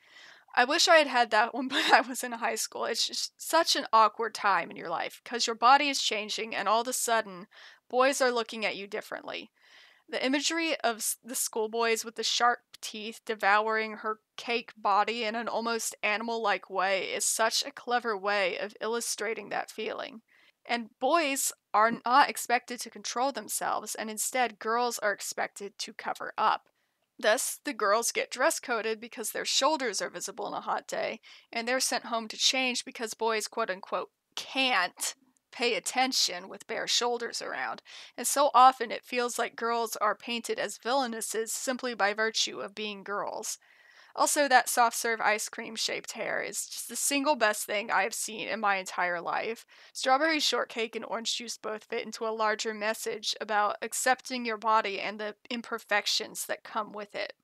I wish I had had that one, but I was in high school. It's just such an awkward time in your life because your body is changing, and all of a sudden, boys are looking at you differently. The imagery of the schoolboys with the sharp teeth devouring her cake body in an almost animal like way is such a clever way of illustrating that feeling. And boys are not expected to control themselves, and instead, girls are expected to cover up. Thus, the girls get dress coded because their shoulders are visible on a hot day, and they're sent home to change because boys, quote unquote, can't pay attention with bare shoulders around. And so often it feels like girls are painted as villainesses simply by virtue of being girls. Also, that soft serve ice cream shaped hair is just the single best thing I have seen in my entire life. Strawberry shortcake and orange juice both fit into a larger message about accepting your body and the imperfections that come with it.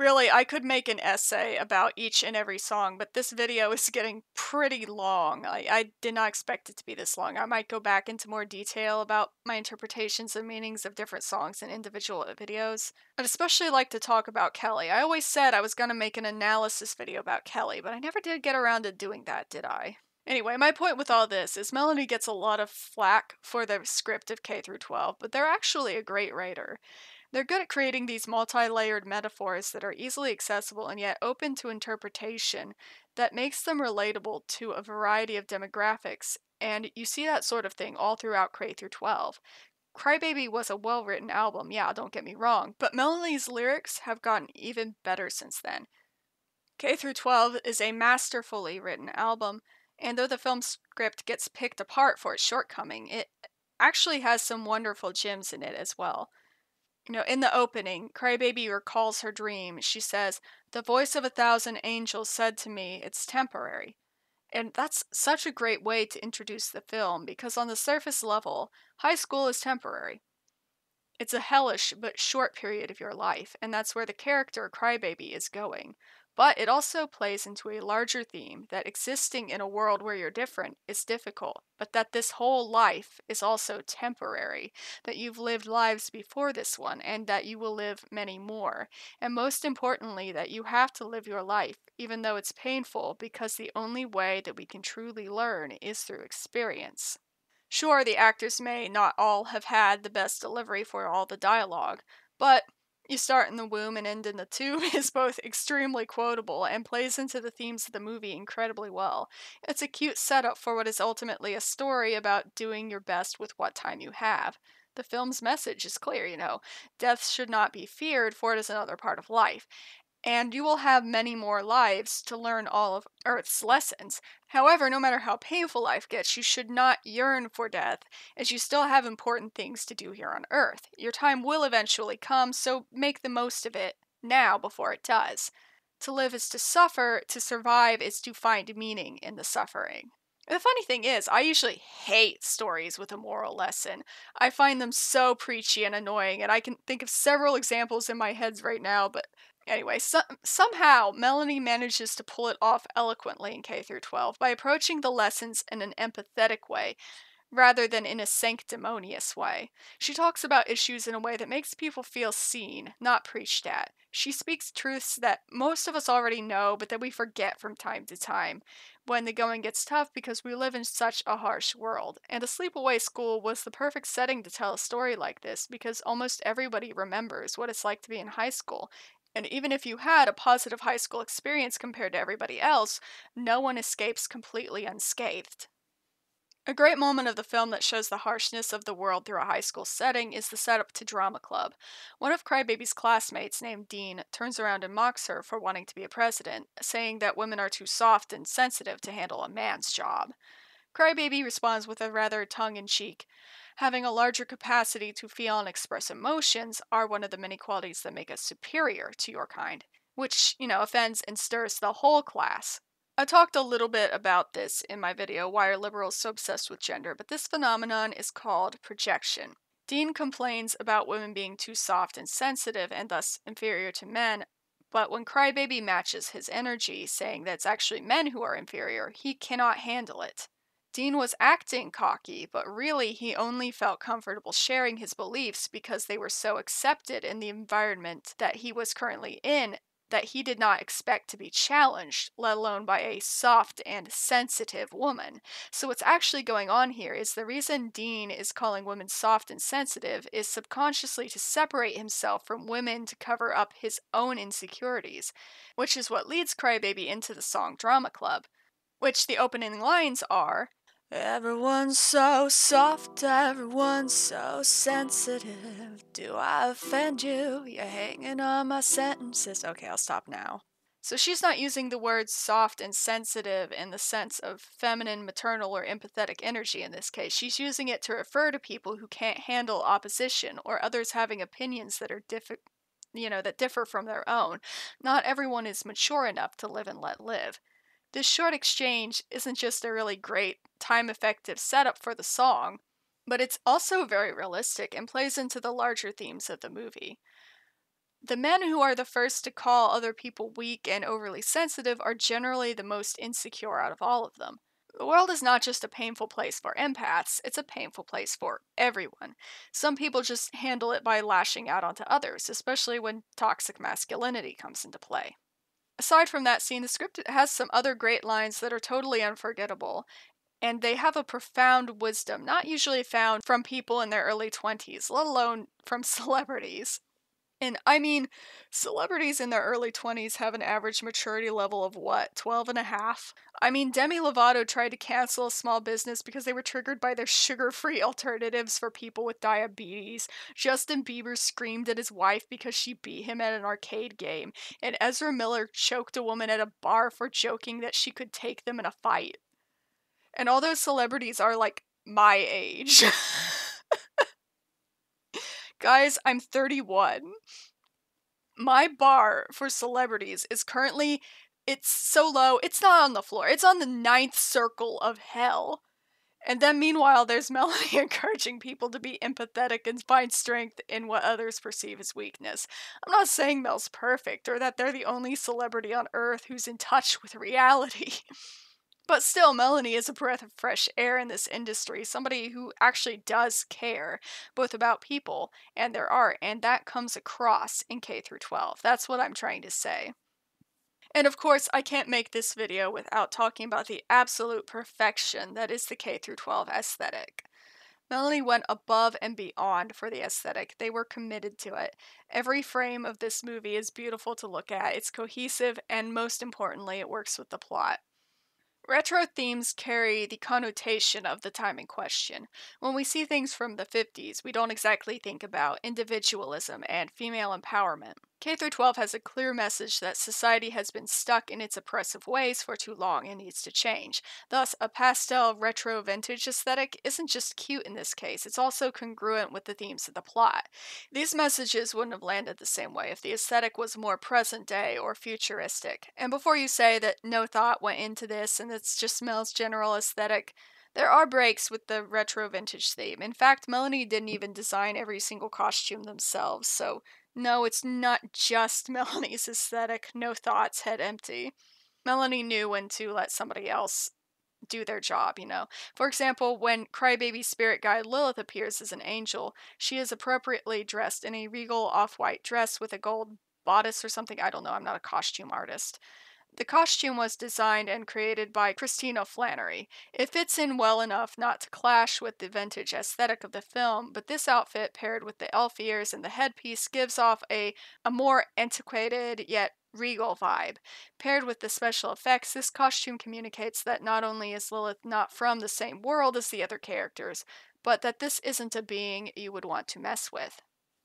Really, I could make an essay about each and every song, but this video is getting pretty long. I, I, did not expect it to be this long. I might go back into more detail about my interpretations and meanings of different songs in individual videos. I'd especially like to talk about Kelly. I always said I was going to make an analysis video about Kelly, but I never did get around to doing that, did I? Anyway, my point with all this is Melanie gets a lot of flack for the script of K through 12, but they're actually a great writer. They're good at creating these multi layered metaphors that are easily accessible and yet open to interpretation that makes them relatable to a variety of demographics. And you see that sort of thing all throughout K through 12. Crybaby was a well written album, yeah, don't get me wrong, but Melanie's lyrics have gotten even better since then. K through 12 is a masterfully written album, and though the film script gets picked apart for its shortcoming, it actually has some wonderful gems in it as well. You know, in the opening, Crybaby recalls her dream. She says, The voice of a thousand angels said to me, It's temporary. And that's such a great way to introduce the film because, on the surface level, high school is temporary. It's a hellish but short period of your life, and that's where the character Crybaby is going. But it also plays into a larger theme that existing in a world where you're different is difficult, but that this whole life is also temporary, that you've lived lives before this one, and that you will live many more. And most importantly, that you have to live your life, even though it's painful, because the only way that we can truly learn is through experience. Sure, the actors may not all have had the best delivery for all the dialogue, but you start in the womb and end in the tomb is both extremely quotable and plays into the themes of the movie incredibly well. It's a cute setup for what is ultimately a story about doing your best with what time you have. The film's message is clear, you know. Death should not be feared, for it is another part of life and you will have many more lives to learn all of Earth's lessons. However, no matter how painful life gets, you should not yearn for death, as you still have important things to do here on Earth. Your time will eventually come, so make the most of it now before it does. To live is to suffer, to survive is to find meaning in the suffering. The funny thing is, I usually hate stories with a moral lesson. I find them so preachy and annoying, and I can think of several examples in my heads right now, but Anyway, so, somehow Melanie manages to pull it off eloquently in K through 12 by approaching the lessons in an empathetic way rather than in a sanctimonious way. She talks about issues in a way that makes people feel seen, not preached at. She speaks truths that most of us already know, but that we forget from time to time when the going gets tough because we live in such a harsh world. And a sleepaway school was the perfect setting to tell a story like this because almost everybody remembers what it's like to be in high school and even if you had a positive high school experience compared to everybody else, no one escapes completely unscathed. A great moment of the film that shows the harshness of the world through a high school setting is the setup to Drama Club. One of Crybaby's classmates, named Dean, turns around and mocks her for wanting to be a president, saying that women are too soft and sensitive to handle a man's job. Crybaby responds with a rather tongue in cheek, having a larger capacity to feel and express emotions are one of the many qualities that make us superior to your kind, which, you know, offends and stirs the whole class. I talked a little bit about this in my video, Why Are Liberals So Obsessed with Gender, but this phenomenon is called projection. Dean complains about women being too soft and sensitive and thus inferior to men, but when Crybaby matches his energy, saying that it's actually men who are inferior, he cannot handle it. Dean was acting cocky, but really he only felt comfortable sharing his beliefs because they were so accepted in the environment that he was currently in that he did not expect to be challenged, let alone by a soft and sensitive woman. So, what's actually going on here is the reason Dean is calling women soft and sensitive is subconsciously to separate himself from women to cover up his own insecurities, which is what leads Crybaby into the song Drama Club. Which the opening lines are Everyone's so soft, everyone's so sensitive. Do I offend you? You're hanging on my sentences. Okay, I'll stop now. So she's not using the words soft and sensitive in the sense of feminine, maternal, or empathetic energy in this case. She's using it to refer to people who can't handle opposition or others having opinions that are different, you know, that differ from their own. Not everyone is mature enough to live and let live. This short exchange isn't just a really great, time effective setup for the song, but it's also very realistic and plays into the larger themes of the movie. The men who are the first to call other people weak and overly sensitive are generally the most insecure out of all of them. The world is not just a painful place for empaths, it's a painful place for everyone. Some people just handle it by lashing out onto others, especially when toxic masculinity comes into play. Aside from that scene, the script has some other great lines that are totally unforgettable, and they have a profound wisdom not usually found from people in their early 20s, let alone from celebrities. And I mean, celebrities in their early 20s have an average maturity level of what, 12 and a half? I mean, Demi Lovato tried to cancel a small business because they were triggered by their sugar free alternatives for people with diabetes. Justin Bieber screamed at his wife because she beat him at an arcade game. And Ezra Miller choked a woman at a bar for joking that she could take them in a fight. And all those celebrities are like my age. Guys, I'm 31. My bar for celebrities is currently it's so low, it's not on the floor. It's on the ninth circle of hell. And then meanwhile, there's Melanie encouraging people to be empathetic and find strength in what others perceive as weakness. I'm not saying Mel's perfect or that they're the only celebrity on earth who's in touch with reality. But still, Melanie is a breath of fresh air in this industry, somebody who actually does care both about people and their art, and that comes across in K through 12. That's what I'm trying to say. And of course, I can't make this video without talking about the absolute perfection that is the K through 12 aesthetic. Melanie went above and beyond for the aesthetic. They were committed to it. Every frame of this movie is beautiful to look at. It's cohesive, and most importantly, it works with the plot. Retro themes carry the connotation of the time in question. When we see things from the 50s, we don't exactly think about individualism and female empowerment. K 12 has a clear message that society has been stuck in its oppressive ways for too long and needs to change. Thus, a pastel retro vintage aesthetic isn't just cute in this case, it's also congruent with the themes of the plot. These messages wouldn't have landed the same way if the aesthetic was more present day or futuristic. And before you say that no thought went into this and it's just Mel's general aesthetic, there are breaks with the retro vintage theme. In fact, Melanie didn't even design every single costume themselves, so no, it's not just Melanie's aesthetic. No thoughts, head empty. Melanie knew when to let somebody else do their job, you know. For example, when Crybaby spirit guide Lilith appears as an angel, she is appropriately dressed in a regal off white dress with a gold bodice or something. I don't know, I'm not a costume artist. The costume was designed and created by Christina Flannery. It fits in well enough not to clash with the vintage aesthetic of the film, but this outfit, paired with the elf ears and the headpiece, gives off a, a more antiquated yet regal vibe. Paired with the special effects, this costume communicates that not only is Lilith not from the same world as the other characters, but that this isn't a being you would want to mess with.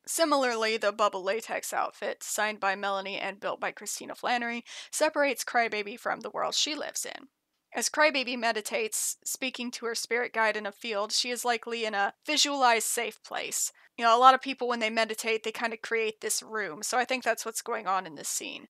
Similarly, the bubble latex outfit, signed by Melanie and built by Christina Flannery, separates Crybaby from the world she lives in. As Crybaby meditates, speaking to her spirit guide in a field, she is likely in a visualized safe place. You know, a lot of people, when they meditate, they kind of create this room, so I think that's what's going on in this scene.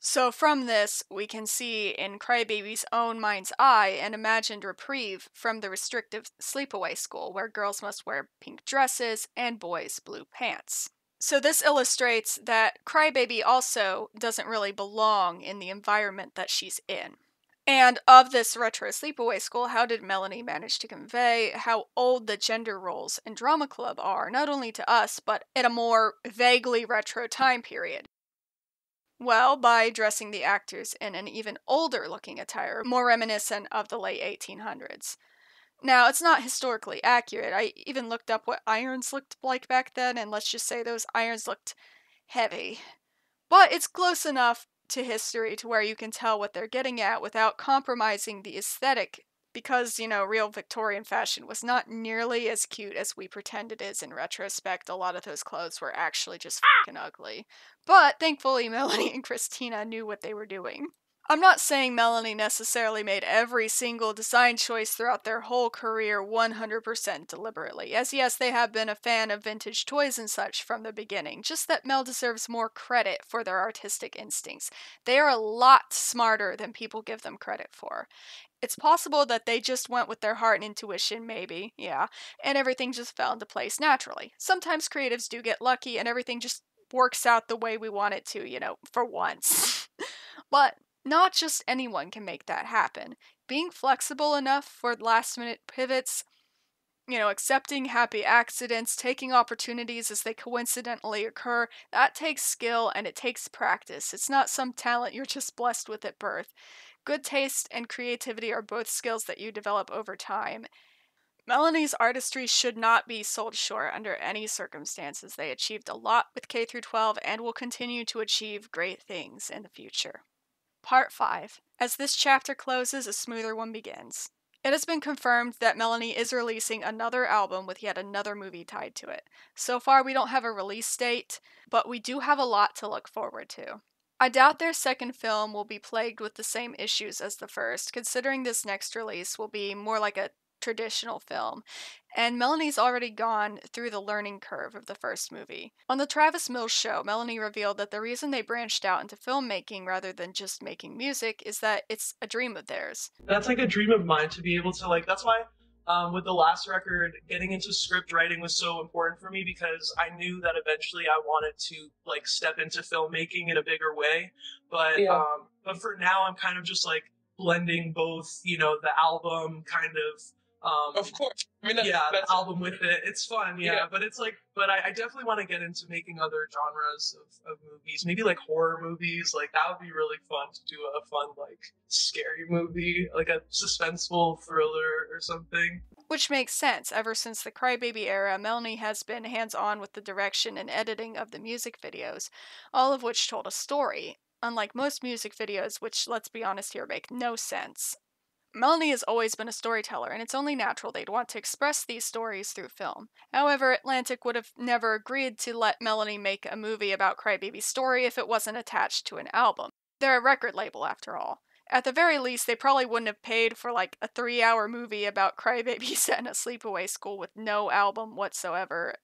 So, from this, we can see in Crybaby's own mind's eye an imagined reprieve from the restrictive sleepaway school where girls must wear pink dresses and boys blue pants. So, this illustrates that Crybaby also doesn't really belong in the environment that she's in. And of this retro sleepaway school, how did Melanie manage to convey how old the gender roles in Drama Club are, not only to us, but in a more vaguely retro time period? Well, by dressing the actors in an even older looking attire, more reminiscent of the late 1800s. Now, it's not historically accurate. I even looked up what irons looked like back then, and let's just say those irons looked heavy. But it's close enough to history to where you can tell what they're getting at without compromising the aesthetic because, you know, real Victorian fashion was not nearly as cute as we pretend it is in retrospect. A lot of those clothes were actually just ah! fucking ugly. But thankfully, Melanie and Christina knew what they were doing. I'm not saying Melanie necessarily made every single design choice throughout their whole career 100% deliberately, as yes, they have been a fan of vintage toys and such from the beginning, just that Mel deserves more credit for their artistic instincts. They are a lot smarter than people give them credit for. It's possible that they just went with their heart and intuition, maybe, yeah, and everything just fell into place naturally. Sometimes creatives do get lucky and everything just works out the way we want it to, you know, for once. but not just anyone can make that happen. Being flexible enough for last minute pivots, you know, accepting happy accidents, taking opportunities as they coincidentally occur, that takes skill and it takes practice. It's not some talent you're just blessed with at birth. Good taste and creativity are both skills that you develop over time. Melanie's artistry should not be sold short under any circumstances. They achieved a lot with K through 12 and will continue to achieve great things in the future. Part 5. As this chapter closes, a smoother one begins. It has been confirmed that Melanie is releasing another album with yet another movie tied to it. So far, we don't have a release date, but we do have a lot to look forward to. I doubt their second film will be plagued with the same issues as the first, considering this next release will be more like a traditional film, and Melanie's already gone through the learning curve of the first movie. On the Travis Mills show, Melanie revealed that the reason they branched out into filmmaking rather than just making music is that it's a dream of theirs. That's like a dream of mine to be able to like that's why um, with the last record, getting into script writing was so important for me because I knew that eventually I wanted to like step into filmmaking in a bigger way. But yeah. um, but for now, I'm kind of just like blending both, you know, the album kind of um, of course. I mean, that's, yeah, that's, the album with it. It's fun, yeah. yeah. But it's like, but I, I definitely want to get into making other genres of, of movies. Maybe like horror movies. Like that would be really fun to do a fun like scary movie, like a suspenseful thriller or something. Which makes sense. Ever since the Crybaby era, Melanie has been hands on with the direction and editing of the music videos, all of which told a story. Unlike most music videos, which, let's be honest here, make no sense. Melanie has always been a storyteller, and it's only natural they'd want to express these stories through film. However, Atlantic would have never agreed to let Melanie make a movie about Crybaby's story if it wasn't attached to an album. They're a record label, after all. At the very least, they probably wouldn't have paid for like a three hour movie about Crybaby set in a sleepaway school with no album whatsoever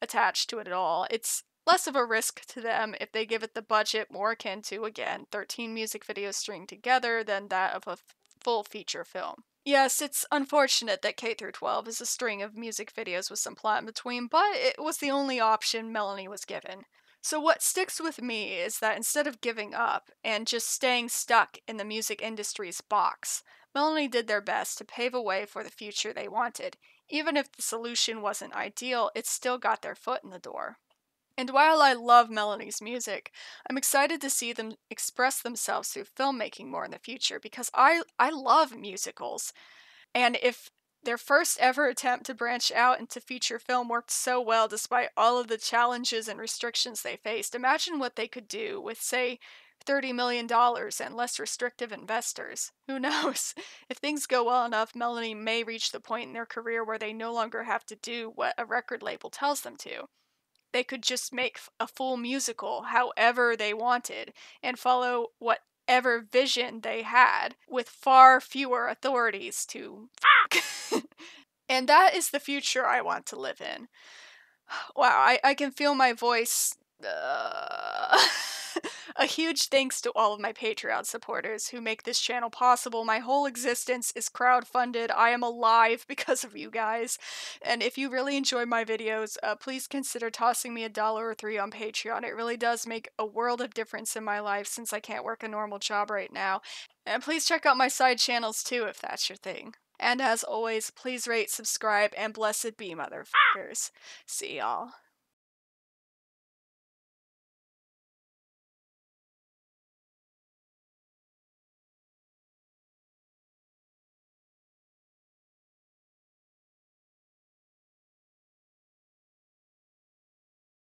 attached to it at all. It's less of a risk to them if they give it the budget more akin to, again, 13 music videos stringed together than that of a full feature film. Yes, it's unfortunate that K through 12 is a string of music videos with some plot in between, but it was the only option Melanie was given. So what sticks with me is that instead of giving up and just staying stuck in the music industry's box, Melanie did their best to pave a way for the future they wanted. Even if the solution wasn't ideal, it still got their foot in the door. And while I love Melanie's music, I'm excited to see them express themselves through filmmaking more in the future because I, I love musicals. And if their first ever attempt to branch out into feature film worked so well despite all of the challenges and restrictions they faced, imagine what they could do with, say, $30 million and less restrictive investors. Who knows? If things go well enough, Melanie may reach the point in their career where they no longer have to do what a record label tells them to they could just make a full musical however they wanted and follow whatever vision they had with far fewer authorities to fuck. and that is the future I want to live in. Wow, I, I can feel my voice. Uh... a huge thanks to all of my Patreon supporters who make this channel possible. My whole existence is crowd-funded. I am alive because of you guys. And if you really enjoy my videos, uh, please consider tossing me a dollar or three on Patreon. It really does make a world of difference in my life since I can't work a normal job right now. And please check out my side channels too if that's your thing. And as always, please rate, subscribe, and blessed be, motherfuckers. See y'all.